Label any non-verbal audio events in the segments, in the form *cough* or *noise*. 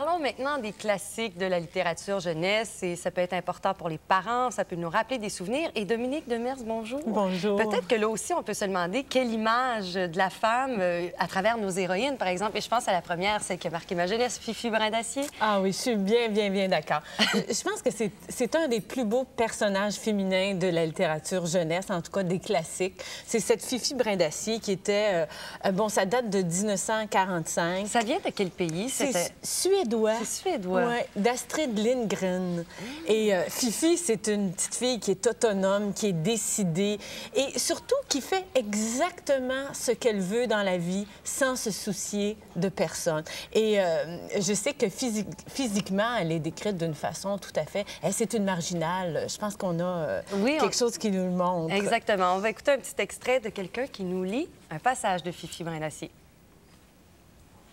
ังแล้ว Maintenant des classiques de la littérature jeunesse. Et ça peut être important pour les parents, ça peut nous rappeler des souvenirs. Et Dominique Demers, bonjour. Bonjour. Peut-être que là aussi, on peut se demander quelle image de la femme euh, à travers nos héroïnes, par exemple. Et je pense à la première, celle qui a marqué ma jeunesse, Fifi Brin d'Acier. Ah oui, je suis bien, bien, bien d'accord. je pense que c'est un des plus beaux personnages féminins de la littérature jeunesse, en tout cas des classiques. C'est cette Fifi Brin d'Acier qui était... Euh, bon, ça date de 1945. Ça vient de quel pays? C'est suédois. C'est suédois. Oui, d'Astrid Lindgren. Et euh, Fifi, c'est une petite fille qui est autonome, qui est décidée et surtout qui fait exactement ce qu'elle veut dans la vie sans se soucier de personne. Et euh, je sais que physiquement, elle est décrite d'une façon tout à fait... C'est une marginale. Je pense qu'on a euh, quelque chose qui nous le montre. Exactement. On va écouter un petit extrait de quelqu'un qui nous lit un passage de Fifi Brindacier.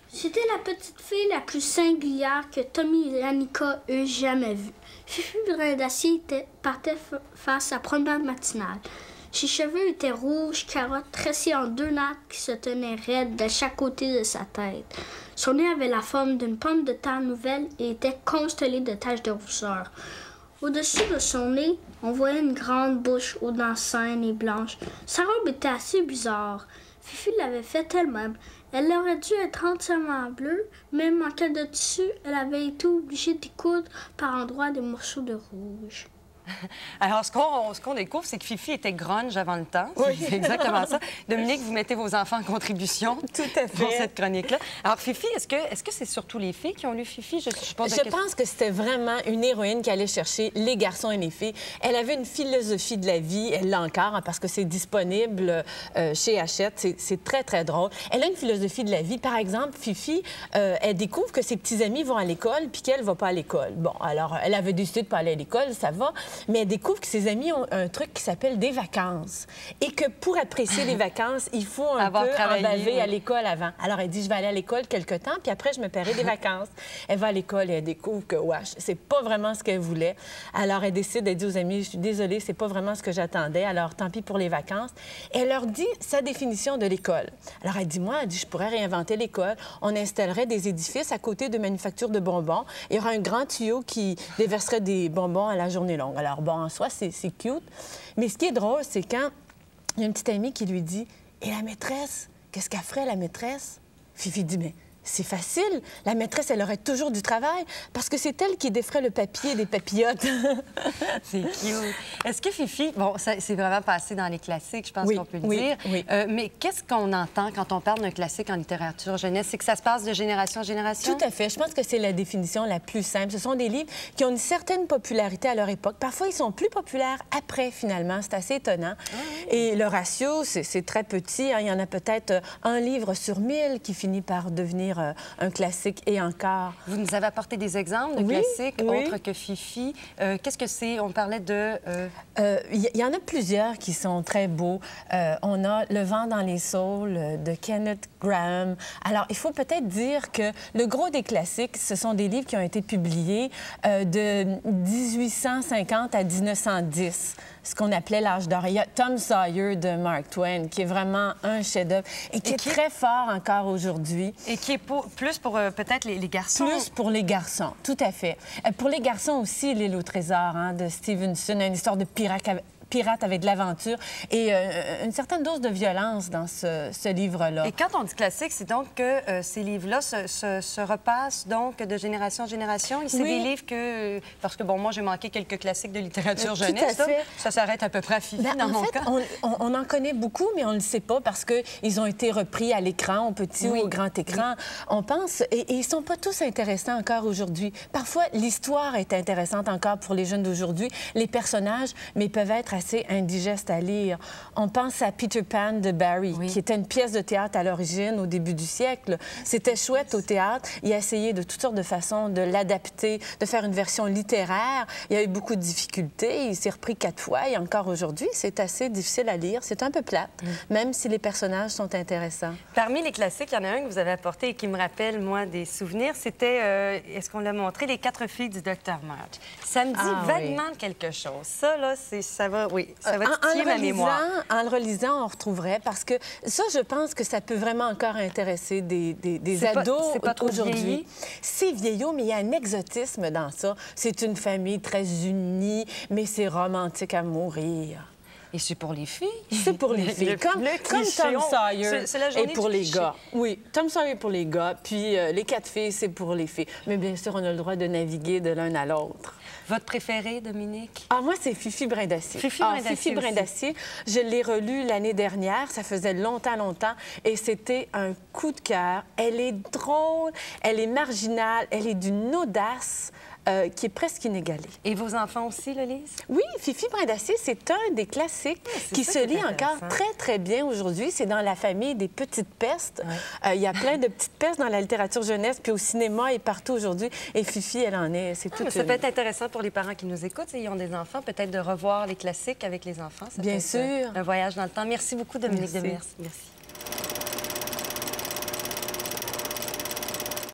C'était la petite fille la plus singulière que Tommy et Annika eût jamais vue. Fifi Brindacier partait faire sa première matinale. Ses cheveux étaient rouges, carottes, tressés en deux nattes qui se tenaient raides de chaque côté de sa tête. Son nez avait la forme d'une pomme de terre nouvelle et était constellé de taches de rousseur. Au-dessus de son nez, on voyait une grande bouche aux dents saines et blanches. Sa robe était assez bizarre. Fifi l'avait faite elle-même. Elle aurait dû être entièrement bleue, mais manquant de tissu, elle avait été obligée d'y coudre par endroits des morceaux de rouge. *laughs* Alors, ce qu'on découvre, c'est que Fifi était grunge avant le temps. Oui. C'est exactement ça. Dominique, vous mettez vos enfants en contribution *laughs* Tout à fait. pour cette chronique-là. Alors, Fifi, est-ce que c'est -ce c'est surtout les filles qui ont lu Fifi? Je, je, pense que c'était vraiment une héroïne qui allait chercher les garçons et les filles. Elle avait une philosophie de la vie. Elle l'a encore hein, parce que c'est disponible euh, chez Hachette. C'est très, très drôle. Elle a une philosophie de la vie. Par exemple, Fifi, euh, elle découvre que ses petits amis vont à l'école puis qu'elle ne va pas à l'école. Bon, alors, elle avait décidé de pas aller à l'école, ça va mais elle découvre que ses amis ont un truc qui s'appelle des vacances et que pour apprécier les *laughs* vacances, il faut un peu en baver à l'école avant. Alors, elle dit, je vais aller à l'école quelque temps, puis après, je me paierai des *laughs* vacances. Elle va à l'école et elle découvre que, wesh, c'est pas vraiment ce qu'elle voulait. Alors, elle décide, elle dit aux amis, je suis désolée, c'est pas vraiment ce que j'attendais, alors tant pis pour les vacances. Et elle leur dit sa définition de l'école. Alors, elle dit, moi, elle dit, je pourrais réinventer l'école. On installerait des édifices à côté de manufactures de bonbons. Il y aura un grand tuyau qui déverserait des bonbons à la journée longue. Alors, bon, en soi, c'est cute. Mais ce qui est drôle, c'est quand il y a une petite amie qui lui dit Et la maîtresse, qu'est-ce qu'elle ferait, la maîtresse Fifi dit Mais c'est facile. La maîtresse, elle aurait toujours du travail parce que c'est elle qui défrait le papier des papillotes. *laughs* c'est cute. Est-ce que Fifi, bon, c'est vraiment passé dans les classiques, je pense qu'on peut le dire. Oui. Euh, mais qu'est-ce qu'on entend quand on parle d'un classique en littérature jeunesse? C'est que ça se passe de génération en génération? Tout à fait. Je pense que c'est la définition la plus simple. Ce sont des livres qui ont une certaine popularité à leur époque. Parfois, ils sont plus populaires après, finalement. C'est assez étonnant. Ah Et le ratio, c'est très petit. Hein. Il y en a peut-être un livre sur mille qui finit par devenir euh, un classique et encore. Vous nous avez apporté des exemples de classiques autres que Fifi. Euh, qu'est-ce que c'est? On parlait de... Il euh, y, en a plusieurs qui sont très beaux. on a Le vent dans les saules de Kenneth Graham. Alors, il faut peut-être dire que le gros des classiques, ce sont des livres qui ont été publiés de 1850 à 1910 ce qu'on appelait l'âge d'or. Il y a Tom Sawyer de Mark Twain, qui est vraiment un chef-d'œuvre et qui est très fort encore aujourd'hui. Et qui est plus pour euh, peut-être les, garçons. Plus pour les garçons, tout à fait. Euh, pour les garçons aussi, L'île au trésor hein, de Stevenson, une histoire de pirate pirate avec de l'aventure et euh, une certaine dose de violence dans ce, livre-là. Et quand on dit classique, c'est donc que euh, ces livres-là se, repassent donc de génération en génération. C'est des livres que... Parce que, bon, moi, j'ai manqué quelques classiques de littérature jeunesse. Ça s'arrête à peu près à Fifi, ben, dans en fait, On, en connaît beaucoup, mais on ne le sait pas parce qu'ils ont été repris à l'écran, au petit ou au grand écran. On pense... Et, et ils sont pas tous intéressants encore aujourd'hui. Parfois, l'histoire est intéressante encore pour les jeunes d'aujourd'hui. Les personnages, mais peuvent être assez indigeste à lire. On pense à Peter Pan de Barry, qui était une pièce de théâtre à l'origine, au début du siècle. C'était chouette au théâtre. Il a essayé de toutes sortes de façons de l'adapter, de faire une version littéraire. Il y a eu beaucoup de difficultés. Il s'est repris quatre fois et encore aujourd'hui, c'est assez difficile à lire. C'est un peu plate, même si les personnages sont intéressants. Parmi les classiques, il y en a un que vous avez apporté et qui me rappelle, moi, des souvenirs. C'était, euh, est-ce qu'on l'a montré, Les quatre filles du docteur March. Ça me dit ah vaguement quelque chose. Ça, là, ça va oui, ça va en, ma mémoire. En le relisant, on retrouverait, parce que ça, je pense que ça peut vraiment encore intéresser des, des, des ados aujourd'hui. C'est vieillot, mais il y a un exotisme dans ça. C'est une famille très unie, mais c'est romantique à mourir. Et c'est pour les filles. C'est pour les *laughs* filles. comme, comme Tom Sawyer et pour les gars. Oui, Tom Sawyer pour les gars, puis euh, les quatre filles, c'est pour les filles. Mais bien sûr, on a le droit de naviguer de l'un à l'autre. Votre préféré, Dominique? Ah, moi, c'est Fifi Brindacier. Fifi ah. Je l'ai relu l'année dernière. Ça faisait longtemps, longtemps. Et c'était un coup de cœur. Elle est drôle, elle est marginale, elle est d'une audace. Euh, qui est presque inégalée. Et vos enfants aussi le lisent? Oui, Fifi Brindacier, c'est un des classiques qui se lit encore très, très bien aujourd'hui. C'est dans la famille des petites pestes. Euh, il y a plein de petites pestes dans la littérature jeunesse, puis au cinéma et partout aujourd'hui. Et Fifi, elle en est. C'est tout. Ça peut être intéressant pour les parents qui nous écoutent, ils ont des enfants, peut-être de revoir les classiques avec les enfants. bien sûr. un voyage dans le temps. Merci beaucoup, Dominique Demers. Merci.